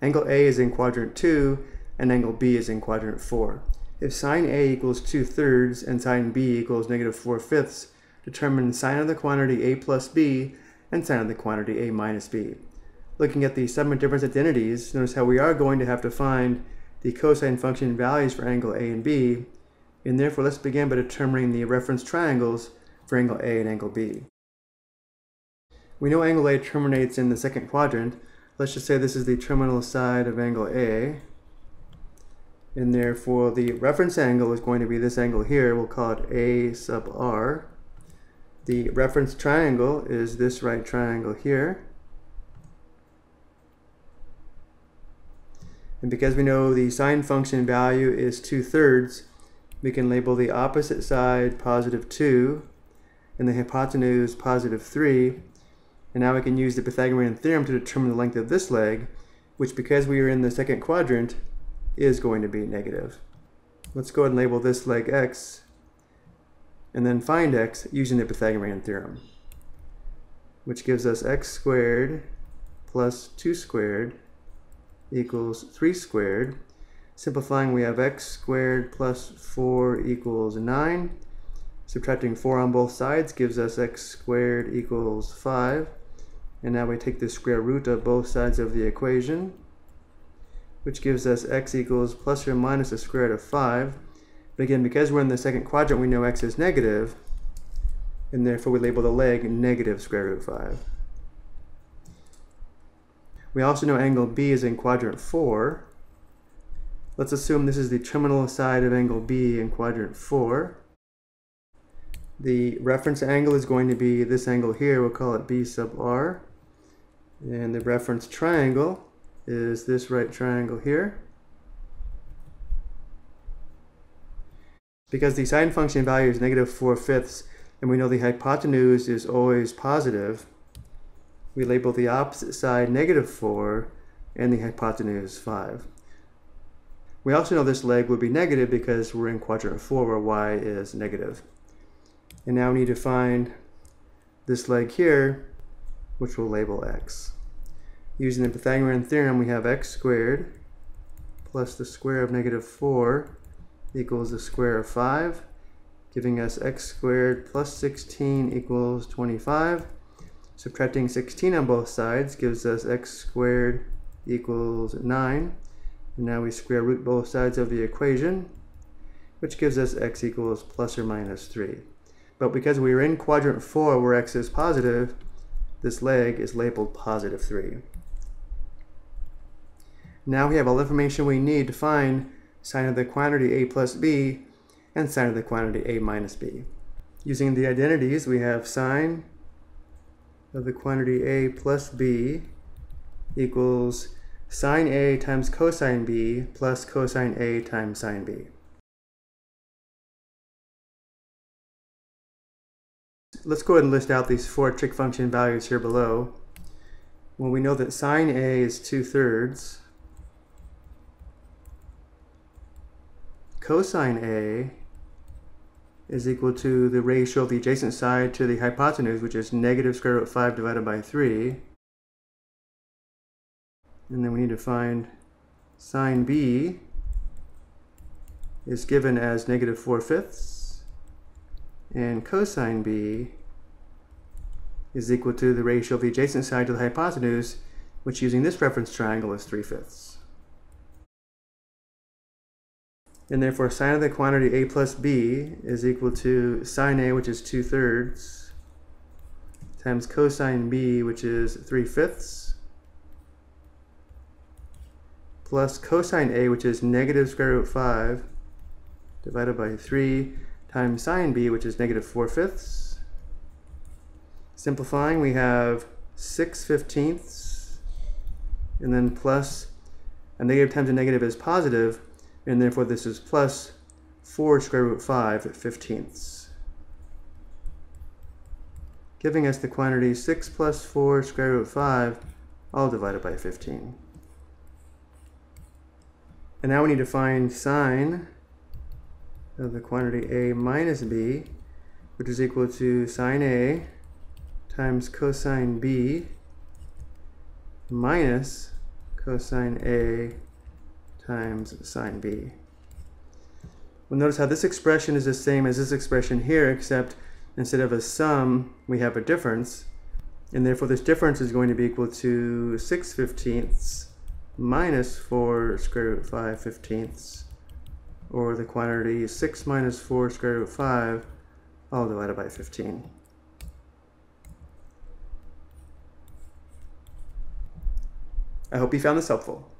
Angle A is in quadrant 2 and angle B is in quadrant 4. If sine A equals 2 thirds and sine B equals negative 4 fifths, determine sine of the quantity A plus B and sine of the quantity A minus B. Looking at the sum of difference identities, notice how we are going to have to find the cosine function values for angle A and B, and therefore let's begin by determining the reference triangles for angle A and angle B. We know angle A terminates in the second quadrant. Let's just say this is the terminal side of angle A. And therefore the reference angle is going to be this angle here. We'll call it A sub R. The reference triangle is this right triangle here. And because we know the sine function value is 2 thirds, we can label the opposite side positive 2 and the hypotenuse positive 3 and now we can use the Pythagorean theorem to determine the length of this leg, which because we are in the second quadrant, is going to be negative. Let's go ahead and label this leg x, and then find x using the Pythagorean theorem, which gives us x squared plus 2 squared equals 3 squared. Simplifying, we have x squared plus 4 equals 9. Subtracting 4 on both sides gives us x squared equals 5. And now we take the square root of both sides of the equation, which gives us x equals plus or minus the square root of 5. But again, because we're in the second quadrant, we know x is negative, and therefore we label the leg negative square root 5. We also know angle B is in quadrant 4. Let's assume this is the terminal side of angle B in quadrant 4. The reference angle is going to be this angle here, we'll call it B sub R. And the reference triangle is this right triangle here. Because the sine function value is negative 4 fifths, and we know the hypotenuse is always positive, we label the opposite side negative 4 and the hypotenuse 5. We also know this leg would be negative because we're in quadrant 4 where y is negative. And now we need to find this leg here which we'll label x. Using the Pythagorean theorem, we have x squared plus the square of negative 4 equals the square of 5, giving us x squared plus 16 equals 25. Subtracting 16 on both sides gives us x squared equals 9. And now we square root both sides of the equation, which gives us x equals plus or minus 3. But because we are in quadrant 4 where x is positive, this leg is labeled positive 3. Now we have all the information we need to find sine of the quantity a plus b and sine of the quantity a minus b. Using the identities, we have sine of the quantity a plus b equals sine a times cosine b plus cosine a times sine b. Let's go ahead and list out these four trig function values here below. Well, we know that sine A is 2 thirds. Cosine A is equal to the ratio of the adjacent side to the hypotenuse, which is negative square root 5 divided by 3. And then we need to find sine B is given as negative 4 fifths and cosine b is equal to the ratio of the adjacent side to the hypotenuse, which using this reference triangle is 3 fifths. And therefore sine of the quantity a plus b is equal to sine a, which is 2 thirds, times cosine b, which is 3 fifths, plus cosine a, which is negative square root 5, divided by 3, times sine b, which is negative 4 fifths. Simplifying, we have 6 fifteenths, and then plus a negative times a negative is positive, and therefore this is plus 4 square root 5 fifteenths. Giving us the quantity 6 plus 4 square root 5, all divided by 15. And now we need to find sine of the quantity a minus b, which is equal to sine a times cosine b minus cosine A times sine B. Well, notice how this expression is the same as this expression here, except instead of a sum, we have a difference. And therefore, this difference is going to be equal to 6 fifteenths minus 4 square root 5 fifteenths, or the quantity 6 minus 4 square root of 5, all divided by 15. I hope you found this helpful.